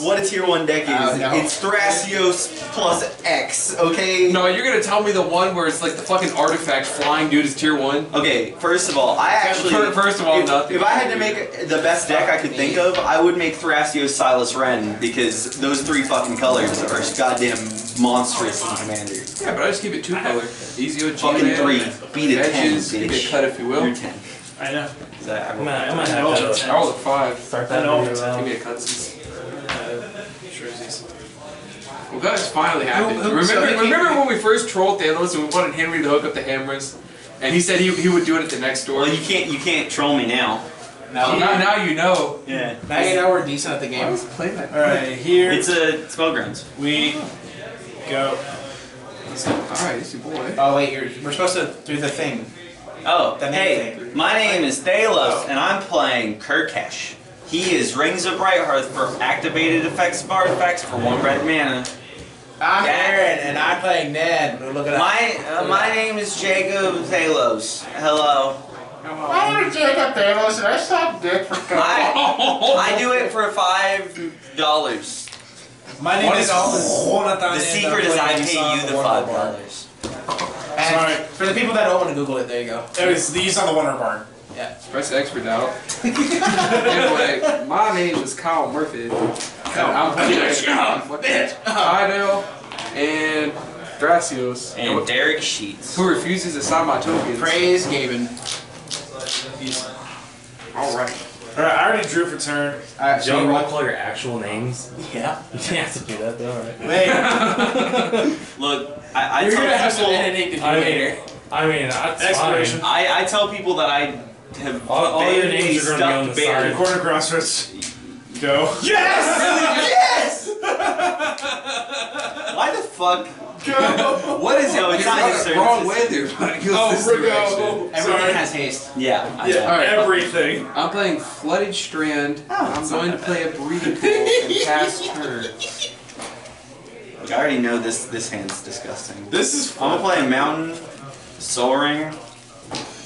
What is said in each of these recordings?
what a tier one deck is. Oh, no. It's Thrasios plus X. Okay. No, you're gonna tell me the one where it's like the fucking artifact flying dude is tier one. Okay, first of all, I actually. First of all, if, nothing. if I had to make the best deck I could think of, I would make Thrasios Silas Renn because those three fucking colors are goddamn monstrous in Commander. Yeah, but I just keep it two color. Easy with Fucking G-Man, three. Beat a ten, Edges, give a cut if you will. You're ten. I know. Is that, I I'm gonna, I'm have know to I rolled a five. start that know. Give me a cutscenes. Uh, jerseys. Well, guys, finally happened. Who- who- so remember, he remember when we first trolled Thanos and we wanted Henry to hook up the hammers, and he said he, he would do it at the next door. well, you can't you can't troll me now. Well, now, now you know. Yeah. Now you know we're decent at the game. Play that. Alright, here It's a Spellgrounds. we go. All right, it's your boy. Oh wait, you're, we're supposed to do the thing. Oh, The hey, name my name is Thalos, Oh. and I'm playing Kurkesh. He is Rings of Brighthearth for activated effects of artifacts for one red mana. I'm Yeah. Aaron, and I'm playing Ned. Look at My uh, my name is Jacob Thalos. Hello. I want Jacob Thanos, and I stop dick for I, I do it for five dollars. My name What is is? Jonathan. The secret is I pay you the five dollars. And Sorry. for the people that don't want to Google it, there you go. It was these on the Wonder Barn. Press X for doubt. anyway, my name is Kyle Murphy. And I'm playing Idle and Thrasios, And Derek Sheets. who refuses to sign my tokens. Praise Gaben. All right. Alright, I already drew for turn. Uh, so you roll want- call your actual names. yeah. You didn't have to do that though, right? Wait, Look, I, I You're tell gonna have some people, editing to do I mean, later. I mean, that's Expiration. fine. I, I tell people that I have All- all your names are gonna be on the bear. side. Concordant Crossroads. Go. Yes! Yes! Why the fuck? Go. what is it? No, it's not going his the wrong it's way his- there, but it goes Oh, this Rico. direction. Everything Sorry. has haste. Yeah, Yeah. Alright. everything. I'm playing Flooded Strand. Oh, I'm going to play a Breeding Pool and pass turn. I already know this this hand's disgusting. This is I'm gonna play Mountain, soaring, Ring,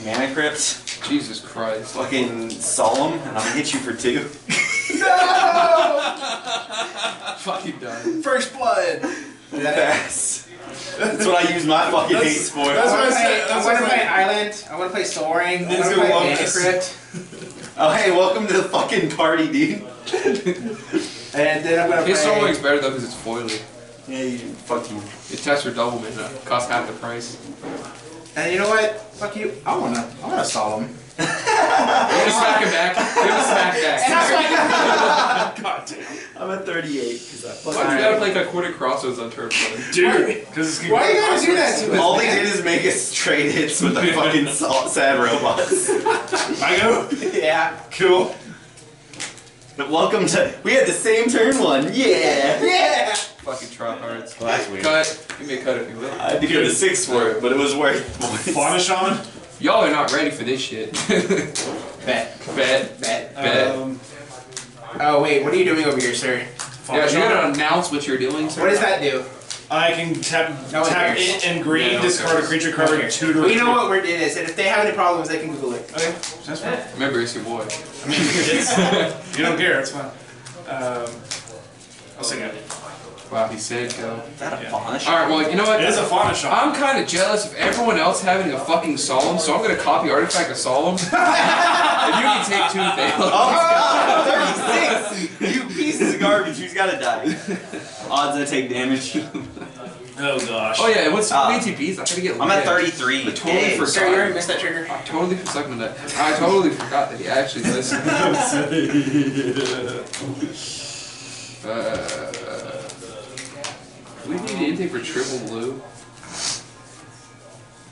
Mana Crypt, Jesus Christ. fucking Solemn, and I'm gonna hit you for two. no! Fucking done. First blood. Pass. That's what I use my fucking That's- haste for. that's I want what to I play, said, I want to play. Island. I want to play Sol Ring. I want to play love Crypt. Oh hey, welcome to the fucking party, dude. And then I'm going to His play... Sol Ring's better though because it's foily. Yeah, you, fuck you. It tests for double mana. Costs half the price. And you know what? Fuck you. I want to I want to Solemn. Give him a smack him back. Give him a smack back. God damn. I'm at 38 because I Why fucking. do you gotta play like a Concordant Crossroads on turn one? Dude, because it's Why you gotta do that to us? All they did is make us trade hits with the fucking salt, sad robots. I go. Yeah. Cool. But welcome to. We had the same turn one. Yeah. Yeah. Fucking try hards. Well, that's weird. Cut. Give me a cut if you will. I had to go to six for it, but it was worth it. Fauna Shaman. Y'all are not ready for this shit. Bet. Bet. Bet. Bet. Um, Oh wait, what are you doing over here, sir? Fauna Yeah, you Shaman. gotta announce what you're doing. Sir. What does that do? I can tap No tap cares. it and green, Yeah, no one discard a creature card, Okay. tutor. Well, you know what we're, it is, and if they have any problems, they can Google it. Okay, that's fine. Remember, it's your boy. I mean, it's, you don't care, it's fine. Um, I'll sing it. Wow, he said go. Is that a Yeah. fauna All right, well, you know what? It is a Fauna Shaman. I'm kind of jealous of everyone else having a fucking solemn, so I'm gonna copy artifact of solemn. if you can take two, they Oh, 36! You pieces of garbage, who's gotta die? Odds I take damage. Oh gosh. Oh yeah, what's Ah. BTPs? I gotta get. I'm at 33. I totally Yay. forgot. Sir, you already missed that trigger. I totally forgot that. I totally forgot that he actually listened. uh, we need anything for triple blue.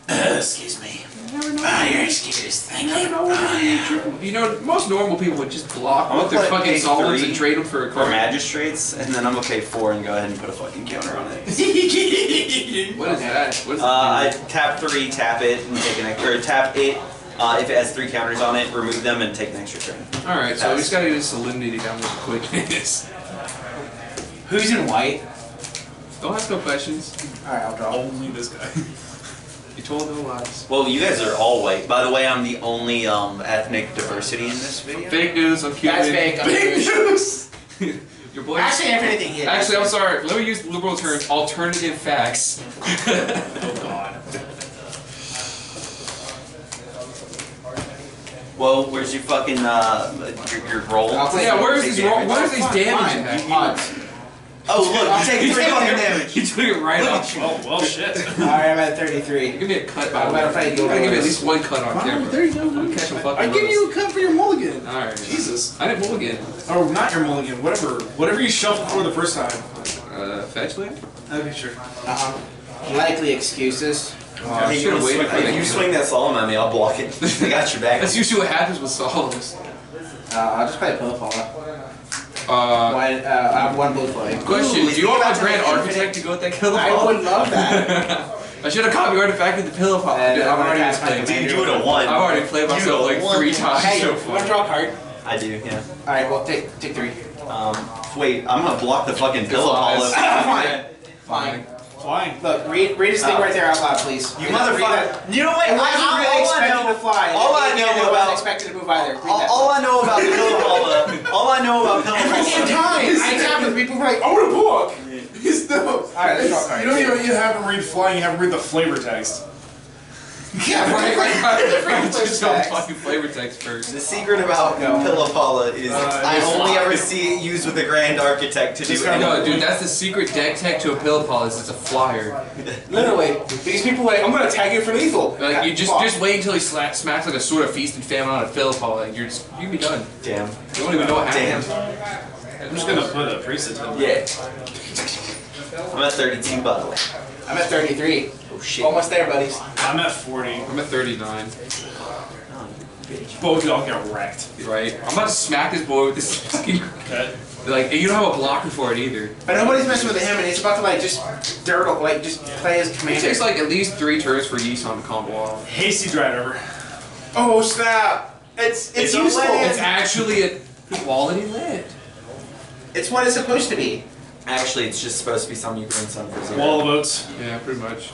Excuse me. Ah, you're excused. Thank I don't know what need triple. You know, most normal people would just block with their fucking three and trade them for a For magistrates, and then I'm gonna pay four and go ahead and put a fucking counter on it. What is that? What is Uh, I tap three, tap it, and take an extra. Or tap it. Uh, if it has three counters on it, remove them and take an extra turn. All right, so we just gotta get salinity down with quickness. Who's in white? Don't ask no questions. Alright, I'll draw. Only this guy. You told no lies. Well, you guys are all white. By the way, I'm the only um, ethnic diversity in this video. Fake news. I'm Cuban. That's fake. I'm Big news! Your boy. Actually, if anything. Actually, I'm sorry. Let me use liberal terms. Alternative facts. Oh god. Well, where's your fucking uh your, your roll? I'll play- yeah, where's Take these? Ro- damage. where's these Fine, damage? fine. At? Odds. Oh look, you take You three took fucking damage. You took it right Look off. at Oh well, shit. Alright, I'm at 33. Give me a cut. By I'm the way. gonna fight You gotta give me at least one cut on Fine, camera. there you go. I'm catching fucking. I give buzz. you a cut for your mulligan. All right. Jesus. I didn't mulligan. Oh, not your mulligan. Whatever. Whatever you shuffled for the first time. Uh, fetch land. Okay, sure. Uh-huh. Likely excuses. Oh, I Hey, you, waited. swing, for hey, you that. swing that solemn at me, I'll block it. I got your back. That's usually what happens with solos. Uh, I'll just play a Pili-Pala. Uh, One, uh, I have one blue flying. question: Ooh, Do you want my is Grand about to make Architect to go with that killer I would love that. I should have caught the artifact in the pillow pop. And Dude, I'm I've already cast played. command. Do you do it a one? I've already played myself it like one three times Hey, so you wanna draw a card? I do, yeah. Alright, well, take take three. Um, wait, I'm gonna block the fucking pillow Flies. Paula. Fine. Fine. Flying. Look, read, read his thing right there out loud, please. You Read that- read that. motherfucker. You know what? I, wasn't I, really all expected know, to fly. all I know wasn't about- expected to move either. All, all I know about pillow all I know about Pili-Pala. time! I tap with people like, I want a book. He's no. Let's draw. You don't even you have him read flying. You have him read the flavor text. Yeah, Right, right, right. Different Just don't text. fucking flavor text first. The secret about No. Pili-Pala is Uh, I only ever see it used with a grand architect to do Just kinda- anything. No, dude, that's the secret deck tech to a Pili-Pala. It's a flyer. Literally. These people are like, I'm gonna tag you for lethal. Like you just Fuck. just wait until he sla- smacks like a sort of feast and famine on a Pili-Pala. Like you're just you can be done. Damn. You won't even know what Damn. happened. I'm just gonna put a priest in. Yeah. I'm at 32 by the way. I'm at 33. Oh shit. Almost there, buddies. I'm at 40. I'm at 39. Both y'all get wrecked. Right? I'm about to smack this boy with this fucking Okay. like you don't have a blocker for it either. But nobody's messing with him, and he's about to like just dirt, like just play his command. It takes like at least three turns for Yisan to on the combo off. Hasty dried over. oh snap! It's it's, It's useful. It's actually a quality land. It's what it's supposed to be. Actually, it's just supposed to be something you can run some for zero. Wall of oats. Yeah, pretty much.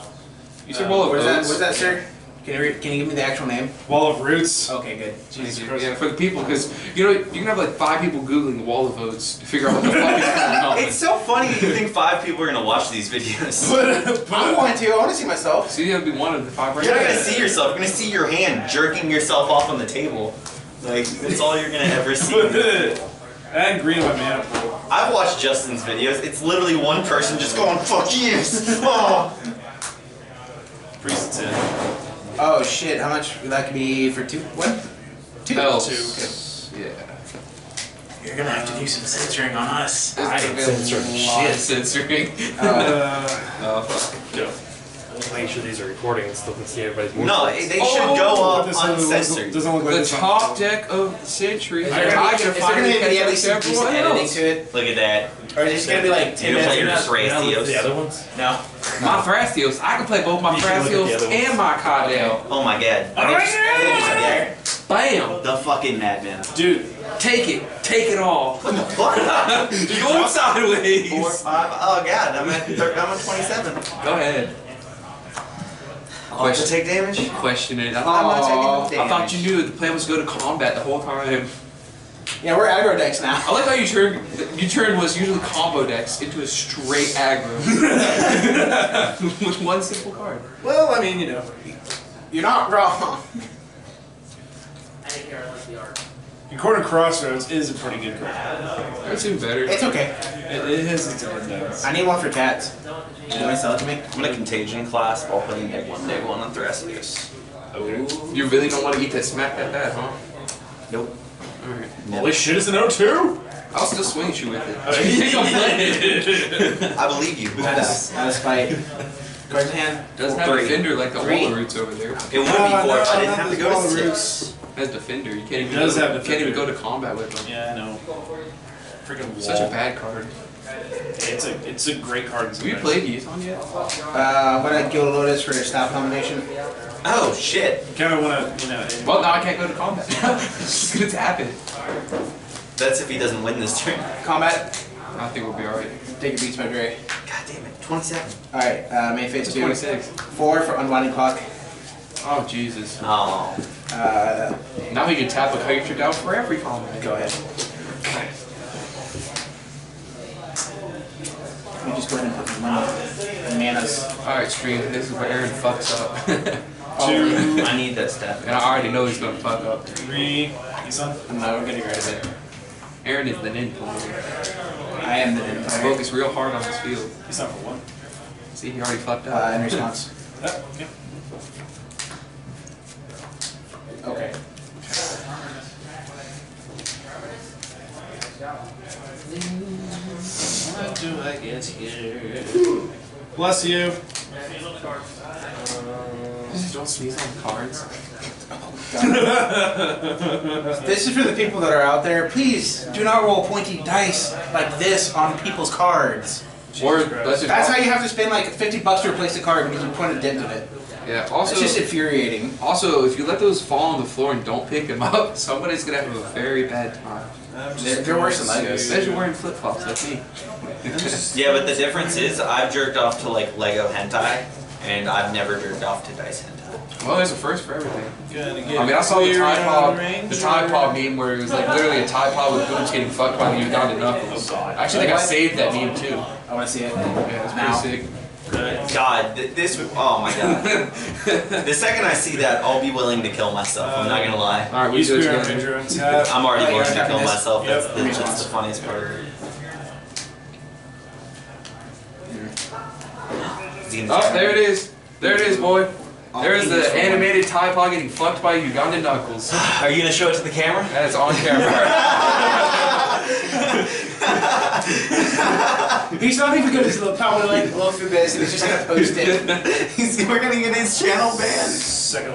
You Uh, said wall of Where's that? oats. Where's that, sir? Can you, re- can you give me the actual name? Wall of roots. Okay, good. Jesus Christ. yeah, for the people, because you know you can have like five people googling the wall of oats to figure out what the fuck is going on. It's so funny that you think five people are gonna watch these videos. Put, I put, want to. I want to see myself. See, that'd be one of the five right You're not gonna see yourself. You're gonna see your hand jerking yourself off on the table. Like that's all you're gonna ever see. put. Add green to my mana pool. I've watched Justin's videos. It's literally one person just going "fuck yes." Oh. Priest's in. Oh shit! How much that could be for two? What? Two. Else. Yeah. You're gonna have to do some censoring on us. I ain't censoring shit. Censoring. Uh, Uh, oh fuck. go. Make sure these are recording and still can see everybody's No, they should oh, go Oh, up this doesn't look- uncensored. Doesn't look like The this one. top deck of the century. is I there gonna be, can is there finally gonna be at least some decent editing to it, Look at that. or is it just gonna be like ten You minutes? play your of- You know, Thrasios. the other ones? No. My Thrasios. I can play both my You can look at the Thrasios other ones. and my Cardell. Oh my oh god. Oh my god. Bam! The fucking madman. Dude, Take it. Take it all. What the fuck? You're going sideways. Four, five. Oh god, I'm at thir- I'm at 27. Go ahead. Oh, I should take damage. Question it. I, I'm not Aw, taking oh, I thought you knew the plan was to go to combat the whole time. Yeah, we're aggro decks now. I like how you turned you turned what's usually combo decks into a straight aggro with one simple card. well, I mean, you know. You're not wrong. Concordant Crossroads is a pretty good card. That's even better. It's okay. It, it has its indents. I need one for cats. You want to sell it to me? I'm gonna Contagion Clasp while putting day one, day one on Thrasios. You really don't want to eat that smack that bad, huh? Nope. Alright. Holy shit, it's an O2! I'll still swing at you with it. You don't play it. I believe you. Out of, out of spite. Cards hand. Doesn't have a defender like the Three. Roots over there. It would be four no, if I didn't have to go to Wall of six. Has defender. You can't even It does go, have you can't even go to combat with them. Yeah, I know. Freaking wall. Such a bad card. It's a, it's a great card. Have you played Yisan yet? Uh, what a Gilded Lotus for staff combination. Oh shit. Kind of want to, you know. Well, now I can't go to combat. it's gonna tap it. That's if he doesn't win this turn. Combat. I think we'll be alright. Take your beats by Dre. God damn it. 27. Alright, uh, main phase two. 26. Four for unwinding clock. Oh, Jesus. Oh. Uh, Now he can tap a creature down for every combat. go ahead. Just go ahead and put my manas. Alright, stream. This is where Aaron fucks up. Two, I need that step. and I already know he's gonna fuck up. three. He's on. I'm not getting rid of it. Aaron is the ninja. I am the ninja. Focus real hard on this field. He's on for one. See, he already fucked Uh, up. in response. Yeah. Okay. What do I get here? Bless you. Just don't sneeze on cards. This is for the people that are out there. Please do not roll pointy dice like this on people's cards. Or let's just That's how you have to spend like 50 bucks to replace the card because you put a dent in it. Yeah. Also, It's just infuriating. also, if you let those fall on the floor and don't pick them up, somebody's gonna have a very bad time. They're, they're worse than Legos. Especially wearing flip flops like me. Yeah, but the difference is I've jerked off to like Lego hentai, and I've never jerked off to dice hentai. Well, there's a first for everything. Gonna get I mean, I saw the clear Tide Pod, range the Tide Pod meme where it was like literally a Tide Pod with boobs getting fucked by the Uganda knuckles. I actually think I saved that meme too. I want to see it. Yeah, it's Now. pretty sick. God, th- this. Oh my God. the second I see that, I'll be willing to kill myself. I'm not gonna lie. All right, we Use do it together. And tap. I'm already willing to kill myself. That's, Yep. the, that's the funniest part. Oh, there it is. There it is, boy. There's the animated Tide Pod getting fucked by Ugandan knuckles. Are you gonna show it to the camera? That is on camera. He's not even gonna look, probably like look through this and he's just gonna post it. He's, we're gonna get his channel banned. Second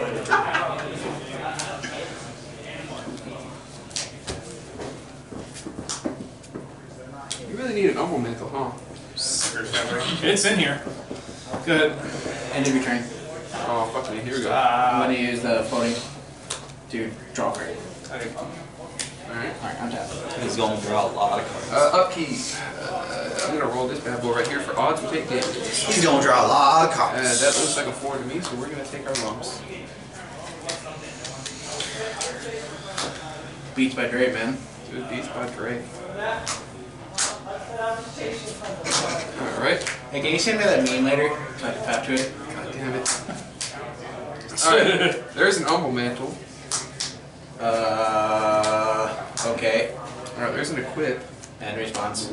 you really need an Umbral Mantle, huh? It's in here. Good. End of your turn. Oh, fuck me. Here we go. I'm Uh, gonna use the floating to draw a card. okay. Alright. Alright, I'm tapped. He's going to draw a lot of cards. Uh, upkeep. Uh, I'm gonna roll this bad boy right here for odds and take damage. He's gonna draw a lot of Uh, cards. that looks like a four to me, so we're gonna take our lumps. Beats by Dre, man. Two beats by Drake. Alright. Hey, can you send me that meme later? So I can tap to it. God damn it. Alright. There's an Umbral Mantle. Uh, okay. Alright, there's an equip. And response.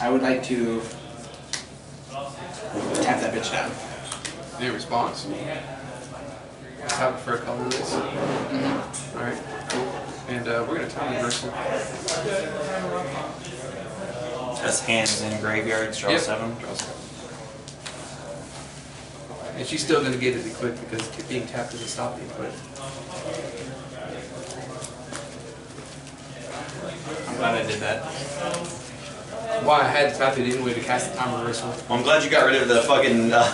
I would like to tap that bitch down. In response. Tap it for a couple of days Alright, cool. And uh, we're gonna time reversal. Has hands in graveyards, draw Yep. seven. Draw seven. And she's still gonna get it equipped because t- being tapped doesn't stop the equip. I'm glad I did that. Why I had to tap it anyway to cast the time reversal. Well, I'm glad you got rid of the fucking. Uh,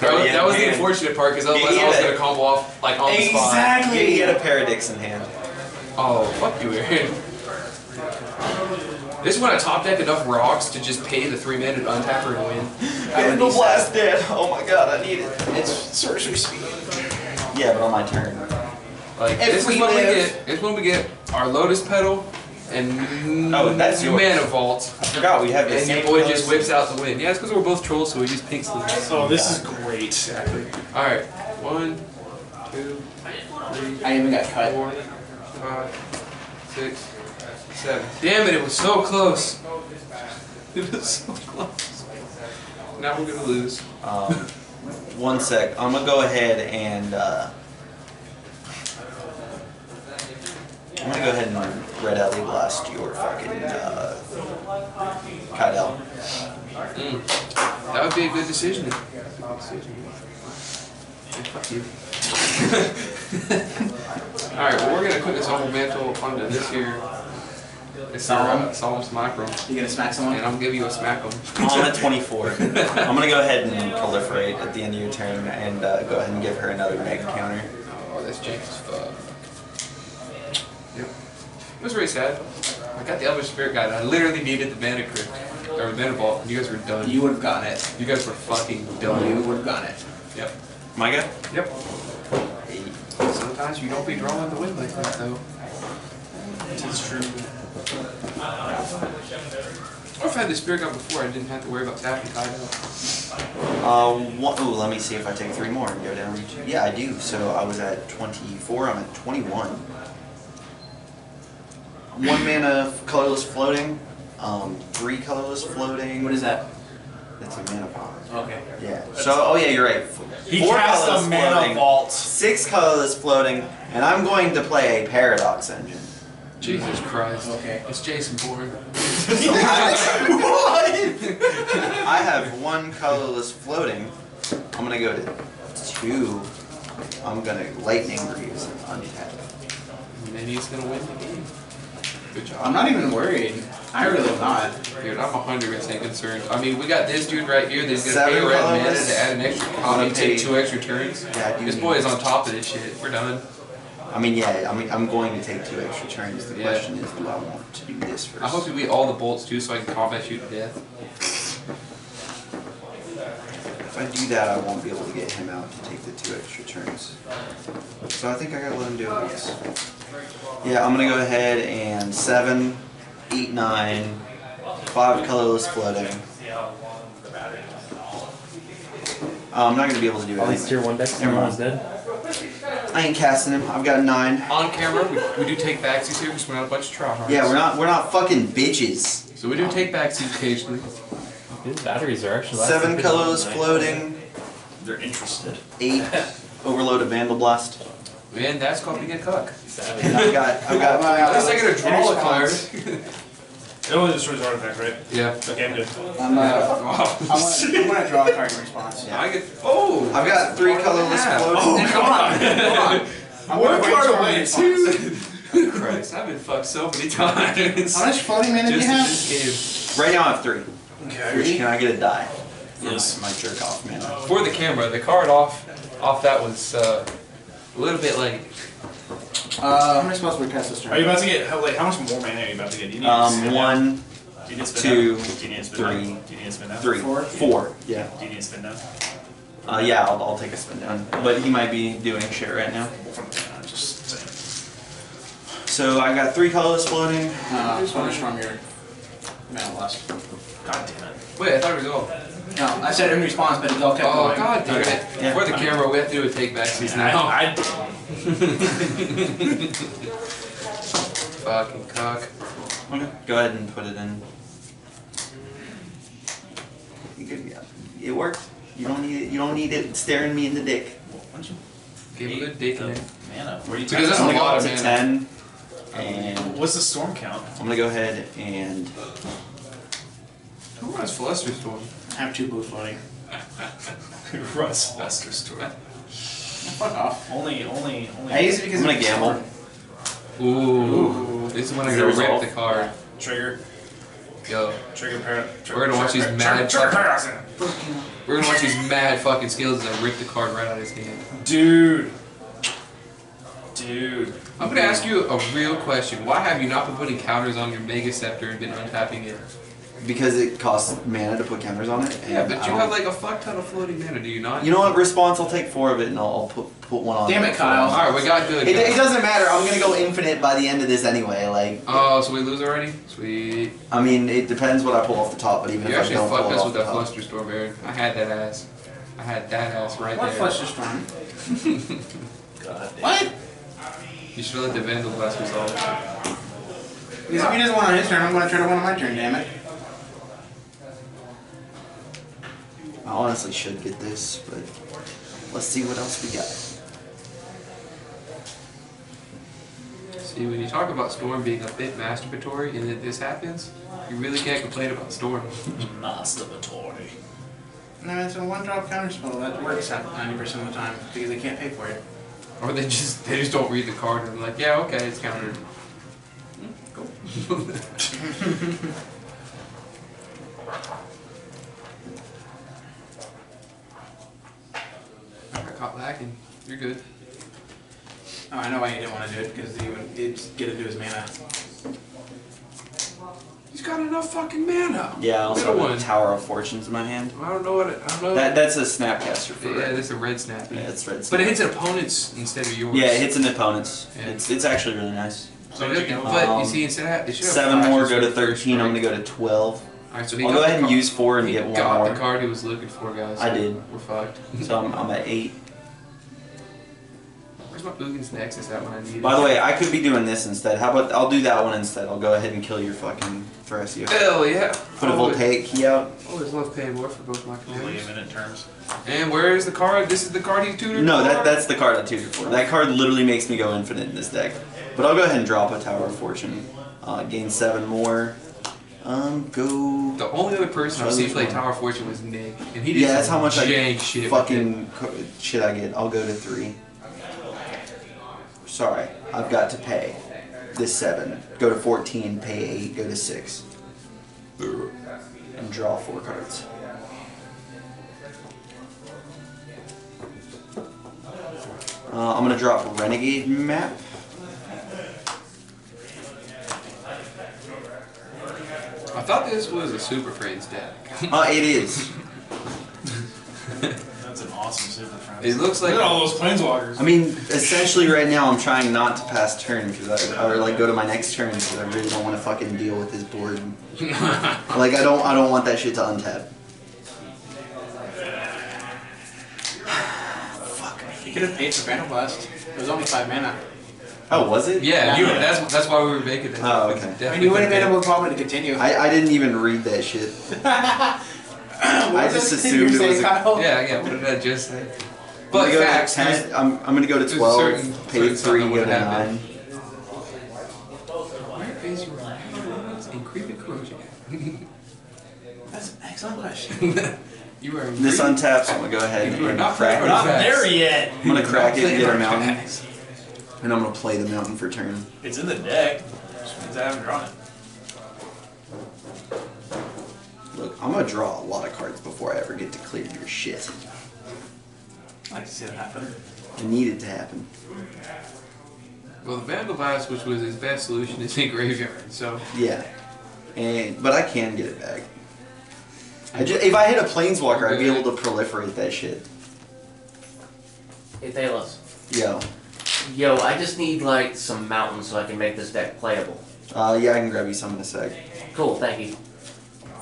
That was, that was the unfortunate part because otherwise I was gonna combo off like on the spot. Exactly. He had a Paradox in hand. Oh, fuck you, Aaron. This is when I top deck enough rocks to just pay the three mana to untap her and win. I would the need blast dead. Oh my god, I need it. It's sorcery speed. Yeah, but on my turn. Like If this we is when we live- get this is when we get our lotus petal and Oh, that's yours. mana vault. I forgot we have the And same your boy colors. just whips out the wind. Yeah, it's because we're both trolls, so we use pink sleeves. Oh, this is great. Exactly. Alright. One, two, three, I even got cut. four, five, six, seven. Damn it, it was so close. It was so close. Now we're gonna lose. Um, one sec. I'm gonna go ahead and. Uh, I'm gonna go ahead and red alley blast your fucking uh, Kydele. Mm. That would be a good decision. Good decision. Yeah, fuck you. Alright, well we're gonna put this Umbral Mantle onto this here. It's uh, Solemn's micro. You gonna smack someone? And I'm gonna give you a smack smack 'em. I'm at 24. I'm gonna go ahead and proliferate at the end of your turn and uh, go ahead and give her another mega counter. Oh, that's jank as fuck. Yep. It was really sad. I got the Elvish Spirit Guide. I literally needed the mana crypt. Or the mana vault. and You guys were done. You would have gotten it. You guys were fucking You would have gotten it. Yep. My go? Yep. Sometimes you don't be drawing the wind like that though. It's true. I've had the spirit gun before. I didn't have to worry about tapping Kaido. Uh, one, ooh, let me see if I take three more and go down. to- Yeah, I do. So I was at 24. I'm at 21. One mana colorless floating. Um, three colorless floating. What is that? That's a mana pot. Okay. Yeah. So, oh yeah, you're right. He Four cast colorless a mana floating, vault. Six colorless floating, and I'm going to play a paradox engine. Jesus Christ. Okay. It's Jason Bourne. what? I have one colorless floating. I'm gonna go to two. I'm gonna lightning greaves and untap. And then he's gonna win the game. Good job. I'm not even worried. I really am not. Dude, I'm 100% concerned. I mean, we got this dude right here that's gonna Seven pay red mana colorless. to add an extra Wanna copy, take two extra turns. Yeah, I This boy is on top of this shit. We're done. I mean, yeah. I mean, I'm going to take two extra turns. The Yeah. question is, do I want to do this first? I hope you beat all the bolts too so I can combat shoot to death. If I do that, I won't be able to get him out to take the two extra turns. So I think I gotta let him do it. Oh, yes. Yeah, I'm gonna go ahead and seven, eight, nine, five colorless floating. Uh, I'm not gonna be able to do it. At least anyway. tier one decks, everyone's dead. I ain't casting him. I've got nine. On camera, we, we do take backsies here because we're not a bunch of tryhards. Yeah, we're not we're not fucking bitches. So we do take backsies occasionally. These batteries are actually Seven pretty colorless floating, They're interested. eight overloaded vandal blast. And that's called being a cuck. And I've got I've got At least I get to draw a card. It only destroys artifact, right? Yeah. Okay, I'm good. I'm, uh, Wow. I'm, gonna, I'm gonna draw a card in response. I get. Oh! I've got three colorless Yeah. floating. Hold on, hold on. I'm One card away, in response. Christ, I've been fucked so many times. How much floating mana do you in have? this Right now I have three. Okay. Can I get a die? Yes. My jerk off mana. For the camera, the card off off that was uh, a little bit late. Uh, how many spells would we cast this turn? Are you about to get, how, like, how much more mana are you about to get? Do you need to Um, spin one. Do you need to spin two, down? Do you need to spin three, down? Do you need to spin down? three, Four? four. Yeah. Do you need to spin down? Uh, yeah, I'll, I'll take a spin down. But he might be doing shit right now. I'm just saying. So I got three colors floating. Uh, punish from your mana blast. God damn it. Wait, I thought it was all. No, I said in response, but it's all kept Oh going. god damn it! Yeah. For the camera, we have to do a take backsies now. I, I, Fucking cock. Okay. Go ahead and put it in. You good? Yeah. It worked. You don't need it. You don't need it staring me in the dick. Give a good dick in it. mana. Where you Because that's I'm a gonna go lot up of to mana. ten, and What's the storm count? I'm gonna go ahead and Who runs Fluster Storm? I have two blue floating. Who runs Fester Storm? Fuck off. Only, only, only. I use it because I'm gonna gamble. Ooh. This is when I Is it gotta rip the card. Trigger. Yo. Trigger parrot. We're gonna watch these mad Trigger fucking- parrot. We're gonna watch these mad fucking skills as I rip the card right out of his hand. Dude. Dude. I'm gonna ask you a real question. Why have you not been putting counters on your Mega Scepter and been untapping it? Because it costs mana to put counters on it. And Yeah, but you have like a fuck ton of floating mana, do you not? You know what? Response. I'll take four of it, and I'll, I'll put put one on. Damn it, Kyle. Alright, we got good. It, it doesn't matter. I'm gonna go infinite by the end of this anyway. Like, Oh, so we lose already? Sweet. I mean, it depends what I pull off the top. But even You if I actually don't pull fucked it us off with the that top, Fluster Storm, Aaron. I had that ass. I had that ass right What there. flush is strong? God damn. What? You should let the Vandal Blast resolve. Because if he doesn't want on his turn, I'm gonna try to win on my turn, damn it. I honestly should get this, but let's see what else we got. See, when you talk about Storm being a bit masturbatory and that this happens, you really can't complain about Storm. Masturbatory. No, it's a one drop counter spell that works out 90% of the time because they can't pay for it. Or they just they just don't read the card and they're like, yeah, okay, it's countered. Hmm, cool. I got caught lacking. You're good. Oh, I know why you didn't want to do it because he would it'd get into his mana. He's got enough fucking mana. Yeah, I also Middle have a Tower of Fortunes in my hand. I don't know what it, I don't know. That that's a snapcaster for yeah, red. that's a red snap. Yeah, it's red. Snap. But it snap. hits opponents instead of yours. Yeah, it hits an opponent's. Yeah. It's it's actually really nice. So it- but you Um, see, instead of it have Seven more, go to the first thirteen. I'm gonna go to twelve. Alright, so he I'll got go ahead and card- use four and he get one got more. the card he was looking for, guys. I did. We're fucked. So I'm, I'm at eight. Where's my Boogans Nexus at when I need it? By the way, I could be doing this instead. How about I'll do that one instead. I'll go ahead and kill your fucking Thrasio. Hell yeah. Put a Always- voltaic key out. Always love paying more for both my Only a commanders. minute terms. And where is the card? This is the card he tutored No, for? that that's the card I tutored for. That card literally makes me go infinite in this deck. But I'll go ahead and drop a Tower of Fortune. Uh, gain seven more. Um, go. The only other person I've seen play? Tower of Fortune was Nick. And he did Yeah, that's how much I jank shit fucking shit I get. I'll go to three. Sorry, I've got to pay this seven. Go to fourteen. Pay eight. Go to six. And draw four cards. Uh, I'm gonna drop Renegade Map. I thought this was a Super Friends deck. Uh, it is. That's an awesome super friend. It looks like Look at all those planeswalkers. I mean, essentially, right now I'm trying not to pass turn because I, or like go to my next turn because I really don't want to fucking deal with his board. Like I don't, I don't want that shit to untap. Fuck. You could have paid for Vandal Blast. It was only five mana. Oh, was it? Yeah, you, that's that's why we were making it. Oh, okay. I mean, you wouldn't have been able to probably to continue. I, I didn't even read that shit. What I just that assumed it was a- Yeah, yeah. What did I just say? I'm But gonna go to facts. 10, I'm, I'm gonna go to there's a 12, certain- pay certain 3, something go to would happen. 9. Where is your hands and creepy corrosion? That's an excellent question. you are. This creepy. untaps, I'm gonna go ahead You are and not crack playing it. our facts. yet. I'm gonna crack it and get a our mountain. And I'm gonna play the mountain for turn. It's in the deck. Which means I haven't drawn it. Look, I'm gonna draw a lot of cards before I ever get to clear your shit. I like to see that happen. I need it to happen. Well, the Vandal Blast, which was his best solution, is in graveyard. So Yeah. And but I can get it back. I just, if I hit a planeswalker, I'd be able to proliferate that shit. Hey, Thalos. Yo. Yo, I just need like some mountains so I can make this deck playable. Uh, yeah, I can grab you some in a sec. Cool, thank you.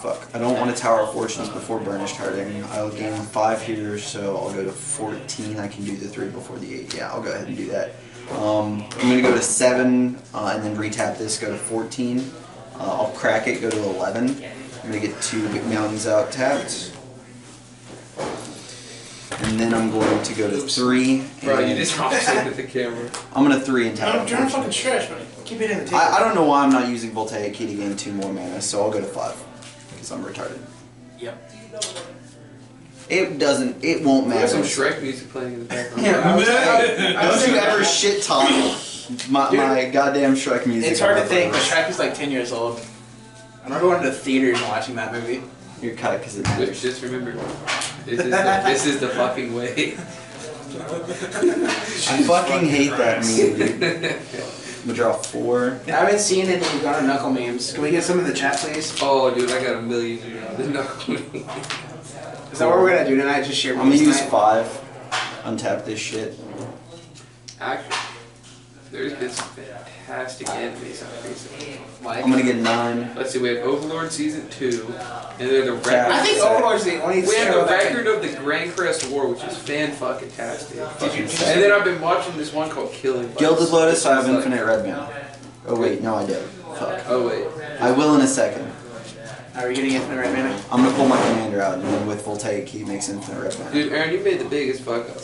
Fuck. I don't want to Tower of Fortunes before Burnished Hearting. I'll gain 5 here, so I'll go to 14. I can do the 3 before the 8. Yeah, I'll go ahead and do that. Um, I'm going to go to 7, uh, and then retap this, go to 14. Uh, I'll crack it, go to 11. I'm going to get two big mountains out tapped. And then I'm going to go to 3. Bro, you and- just offset with the camera. I'm going to 3 and tap. I'm trying to fucking stretch, but keep it in the table. I, I don't know why I'm not using Voltaic Key to gain 2 more mana, so I'll go to 5. Because I'm retarded. Yep. It doesn't. It won't There's matter. some Shrek music playing in the background. Yeah, I was, I, I was Don't you thinking- ever shit talk my, Dude, my goddamn Shrek music. It's hard to think, my but. Shrek is like 10 years old. I remember going to the theaters and watching that movie. You're cut because it Just, matters. just remember, this is the, this is the fucking way. I fucking hate that meme, dude. I'm gonna draw four. I haven't seen it in Gunner Knuckle memes. Can we get some in the chat, please? Oh, dude, I got a million. No. Is that what we're gonna do tonight? Just share I'm gonna memes use tonight? five. Untap this shit. Actually, there's been some fantastic enemies on recently. Like, I'm gonna get nine. Let's see, we have Overlord Season 2, and then the I record. think Overlord's the only We have the record of the Grancrest War, which is fan fucking tastic. Did you? And then I've been watching this one called Killing. Bites, Gilded Lotus. I have is like- infinite red mana. Oh wait, no, I don't. Fuck. Oh wait. I will in a second. Are we getting infinite red mana? I'm gonna pull my commander out, and then with Voltaic Key makes infinite red mana. Dude, Aaron, you made the biggest fuck up.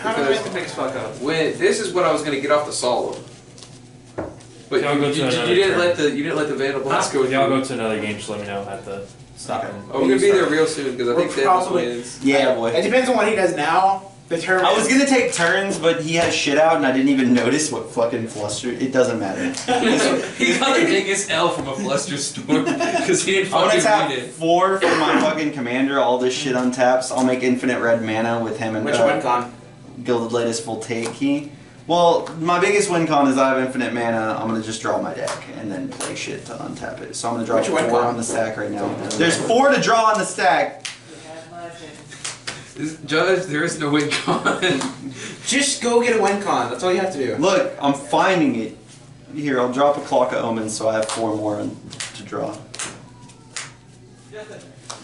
How do we make the biggest fuck up? When this is what I was gonna get off the solo. But Y'all you, go you, to you, another didn't turn. let the you didn't let the Vandal Blast go. Y'all go to another game, just let me know at the stop. Okay. Oh, we're gonna be there real soon because I We're think Thanos probably- wins. Yeah, It boy. depends on what he does now. The term. I was gonna take turns, but he has shit out, and I didn't even notice what fucking fluster. It doesn't matter. he got the biggest L from a fluster storm because he didn't I'm gonna fucking tap read it. four for my fucking commander. All this shit untaps. I'll make infinite red mana with him and Which uh, one con? Gilded Lotus Voltaic Key. Well, my biggest win con is I have infinite mana. I'm gonna just draw my deck and then play shit to untap it. So I'm gonna draw Which four win on the stack right now. There's four to draw on the stack. Judge, there is no win con. Just go get a win con. That's all you have to do. Look, I'm finding it. Here, I'll drop a Clock of Omens so I have four more to draw.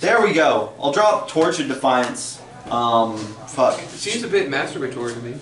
There we go. I'll drop Torch of Defiance. Um, fuck. Seems a bit masturbatory to me.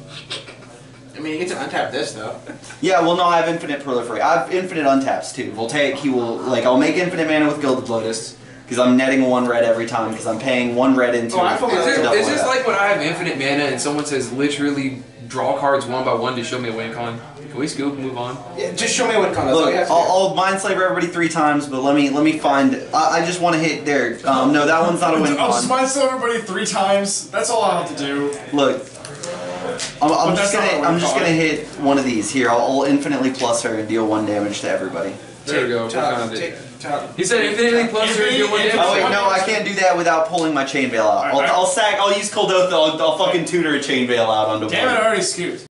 I mean, you get to untap this though. Yeah, well, no, I have infinite proliferate. I have infinite untaps too. Voltaic, he will like. I'll make infinite mana with Gilded Lotus because I'm netting one red every time because I'm paying one red into. Oh, I fully- to Is, double it, is this like when I have infinite mana and someone says literally draw cards one by one to show me a win con? Can we scoop and move on? Yeah, just show me what con. That's all Look, you have to I'll, do. I'll mind slaver everybody three times, but let me let me find. I, I just want to hit there. Um, no, that one's not a win con. I'll just con. mind still everybody three times. That's all I have to do. Look, I'm, I'm just gonna I'm just gonna hit one of these here. I'll, I'll infinitely plus her and deal one damage to everybody. There we go. We Top, found it. take- top. He said infinitely plus her do one Infinity- damage. Oh wait, no, I can't do that without pulling my chain veil out. I'll, Alright. I'll sack. I'll use Coldotha. I'll, I'll fucking tutor a chain veil out onto Damn it, I board. already scooped.